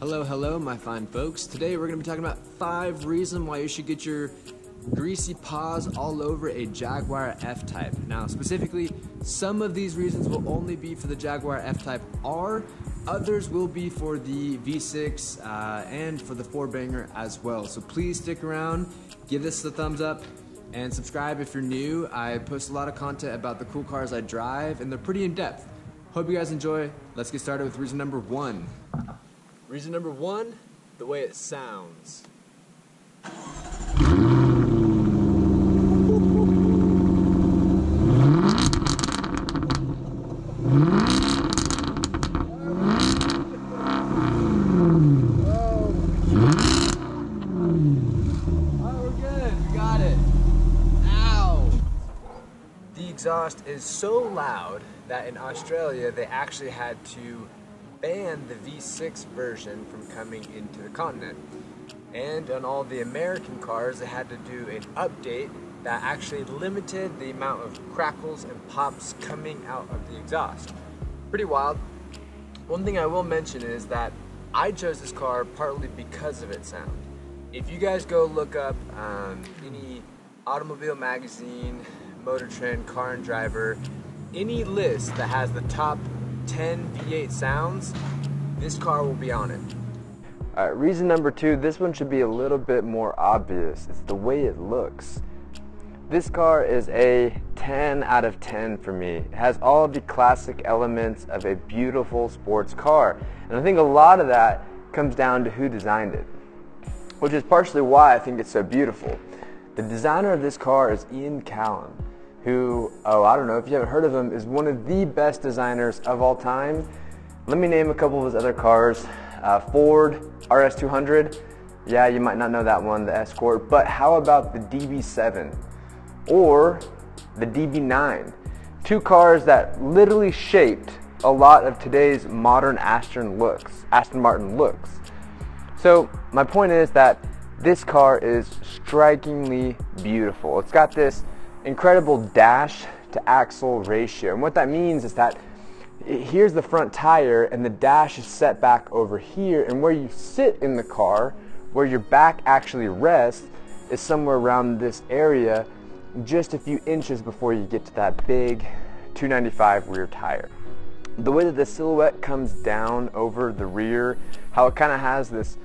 Hello, hello, my fine folks. Today we're going to be talking about five reasons why you should get your greasy paws all over a Jaguar F-Type. Now, specifically, some of these reasons will only be for the Jaguar F-Type R, others will be for the V6 uh, and for the 4-banger as well. So please stick around, give this a thumbs up, and subscribe if you're new. I post a lot of content about the cool cars I drive, and they're pretty in-depth. Hope you guys enjoy. Let's get started with reason number one. Reason number one, the way it sounds. The exhaust is so loud that in Australia they actually had to ban the V6 version from coming into the continent. And on all the American cars, they had to do an update that actually limited the amount of crackles and pops coming out of the exhaust. Pretty wild. One thing I will mention is that I chose this car partly because of its sound. If you guys go look up um, any automobile magazine, Motor Trend, Car and Driver, any list that has the top 10 V8 sounds, this car will be on it. Alright, reason number two, this one should be a little bit more obvious. It's the way it looks. This car is a 10 out of 10 for me. It has all of the classic elements of a beautiful sports car. And I think a lot of that comes down to who designed it, which is partially why I think it's so beautiful. The designer of this car is Ian Callum who, oh, I don't know, if you haven't heard of him, is one of the best designers of all time. Let me name a couple of his other cars. Uh, Ford RS200. Yeah, you might not know that one, the Escort. But how about the DB7 or the DB9? Two cars that literally shaped a lot of today's modern Aston looks, Aston Martin looks. So my point is that this car is strikingly beautiful. It's got this incredible dash to axle ratio. And what that means is that here's the front tire and the dash is set back over here and where you sit in the car, where your back actually rests, is somewhere around this area just a few inches before you get to that big 295 rear tire. The way that the silhouette comes down over the rear, how it kind of has this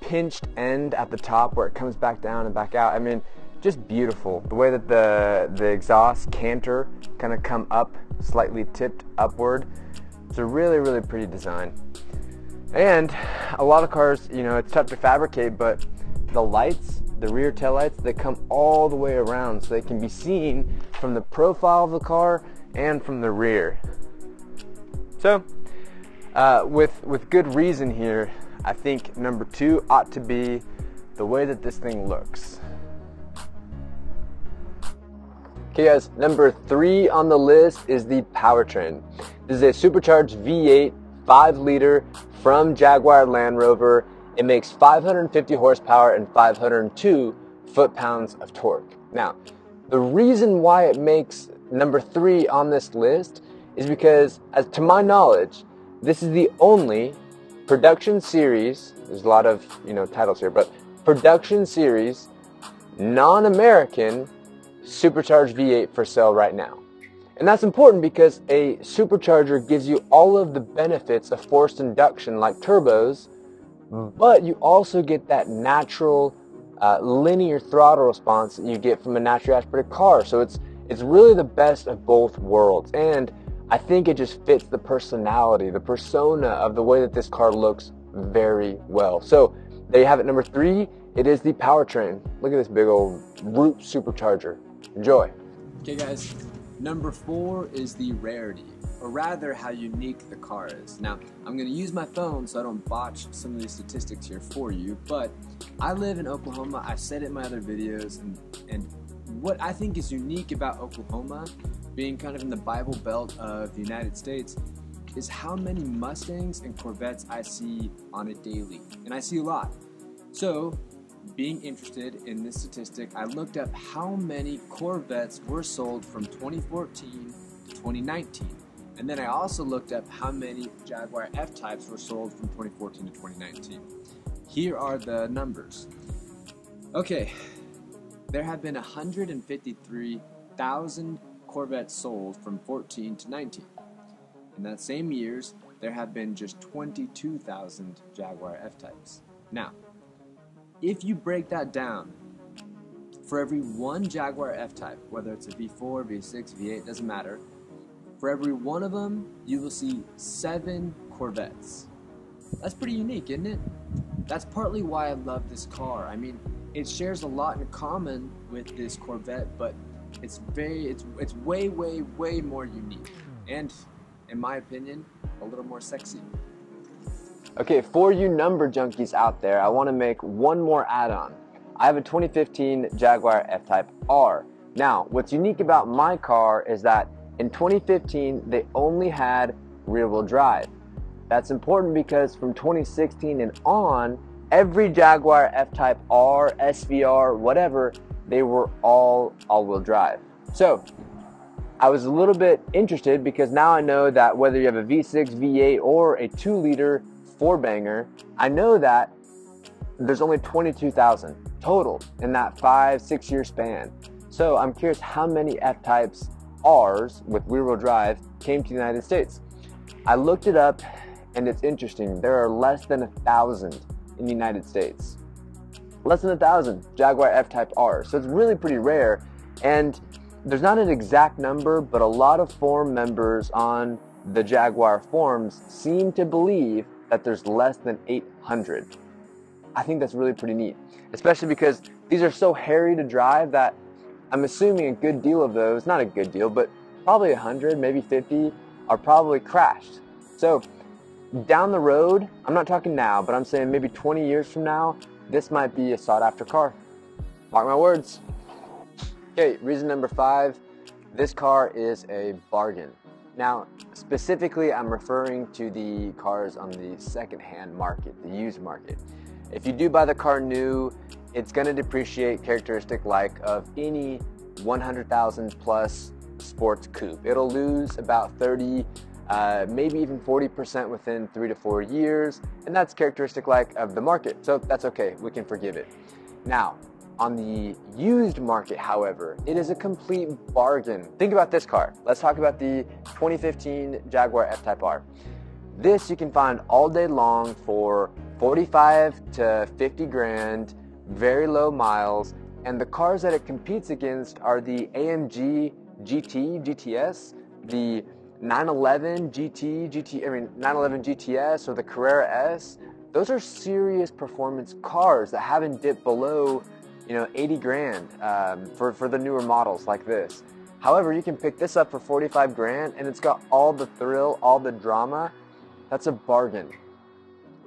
pinched end at the top where it comes back down and back out. I mean, just beautiful. The way that the, the exhaust canter kind of come up, slightly tipped upward. It's a really, really pretty design. And a lot of cars, you know, it's tough to fabricate, but the lights, the rear tail lights, they come all the way around so they can be seen from the profile of the car and from the rear. So, uh, with, with good reason here, I think number two ought to be the way that this thing looks. Guys, number three on the list is the powertrain. This is a supercharged V8 5 liter from Jaguar Land Rover. It makes 550 horsepower and 502 foot-pounds of torque. Now, the reason why it makes number three on this list is because, as to my knowledge, this is the only production series, there's a lot of, you know, titles here, but production series, non-American supercharged V8 for sale right now. And that's important because a supercharger gives you all of the benefits of forced induction like turbos, but you also get that natural uh, linear throttle response that you get from a naturally aspirated car. So it's it's really the best of both worlds. And I think it just fits the personality, the persona of the way that this car looks very well. So there you have it. Number three, it is the powertrain. Look at this big old root supercharger. Enjoy. Okay, guys. Number four is the rarity, or rather, how unique the car is. Now, I'm going to use my phone so I don't botch some of these statistics here for you, but I live in Oklahoma. I said it in my other videos, and, and what I think is unique about Oklahoma, being kind of in the Bible Belt of the United States, is how many Mustangs and Corvettes I see on a daily. And I see a lot. So, being interested in this statistic, I looked up how many Corvettes were sold from 2014 to 2019. And then I also looked up how many Jaguar F-Types were sold from 2014 to 2019. Here are the numbers. Okay, there have been 153,000 Corvettes sold from 14 to 19. In that same years, there have been just 22,000 Jaguar F-Types. Now, if you break that down, for every one Jaguar F-Type, whether it's a V4, V6, V8, doesn't matter, for every one of them, you will see seven Corvettes. That's pretty unique, isn't it? That's partly why I love this car. I mean, it shares a lot in common with this Corvette, but it's very, it's, it's way, way, way more unique. And, in my opinion, a little more sexy. Okay, for you number junkies out there, I want to make one more add-on. I have a 2015 Jaguar F-Type R. Now, what's unique about my car is that in 2015, they only had rear-wheel drive. That's important because from 2016 and on, every Jaguar F-Type R, SVR, whatever, they were all all-wheel drive. So I was a little bit interested because now I know that whether you have a V6, V8, or a 2 liter four banger, I know that there's only 22,000 total in that five, six year span. So I'm curious how many F types R's with rear wheel drive came to the United States. I looked it up and it's interesting. There are less than a thousand in the United States. Less than a thousand Jaguar F Type R. So it's really pretty rare. And there's not an exact number, but a lot of forum members on the Jaguar forums seem to believe that there's less than 800. I think that's really pretty neat, especially because these are so hairy to drive that I'm assuming a good deal of those, not a good deal, but probably 100, maybe 50, are probably crashed. So down the road, I'm not talking now, but I'm saying maybe 20 years from now, this might be a sought after car. Mark my words. Okay, reason number five, this car is a bargain. Now, specifically, I'm referring to the cars on the second-hand market, the used market. If you do buy the car new, it's going to depreciate characteristic like of any 100,000 plus sports coupe. It'll lose about 30, uh, maybe even 40% within three to four years, and that's characteristic like of the market. So that's okay, we can forgive it. Now, on the used market, however, it is a complete bargain. Think about this car. Let's talk about the 2015 Jaguar F-Type R. This you can find all day long for 45 to 50 grand, very low miles, and the cars that it competes against are the AMG GT, GTS, the 911 GT, GT, I mean 911 GTS or the Carrera S. Those are serious performance cars that haven't dipped below, you know, 80 grand um, for, for the newer models like this. However, you can pick this up for 45 grand and it's got all the thrill, all the drama. That's a bargain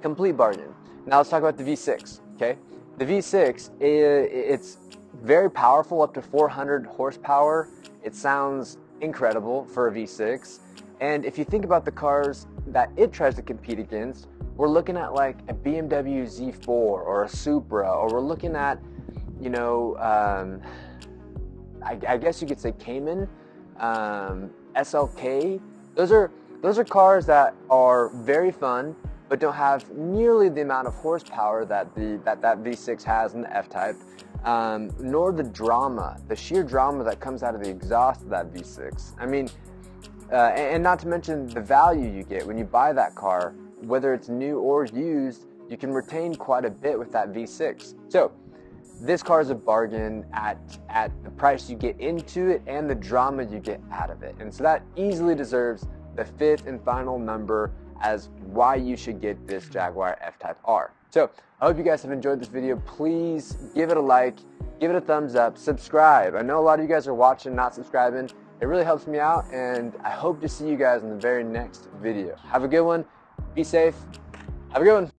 complete bargain. Now let's talk about the V6, okay? The V6, it's very powerful, up to 400 horsepower. It sounds incredible for a V6. And if you think about the cars that it tries to compete against, we're looking at like a BMW Z4 or a Supra, or we're looking at, you know, um, I, I, guess you could say Cayman, um, SLK. Those are those are cars that are very fun but don't have nearly the amount of horsepower that the that, that V6 has in the F-Type, um, nor the drama, the sheer drama that comes out of the exhaust of that V6. I mean, uh, and, and not to mention the value you get when you buy that car, whether it's new or used, you can retain quite a bit with that V6. So this car is a bargain at at the price you get into it and the drama you get out of it. And so that easily deserves the fifth and final number as why you should get this Jaguar F-Type R. So I hope you guys have enjoyed this video. Please give it a like, give it a thumbs up, subscribe. I know a lot of you guys are watching, not subscribing. It really helps me out, and I hope to see you guys in the very next video. Have a good one. Be safe. Have a good one.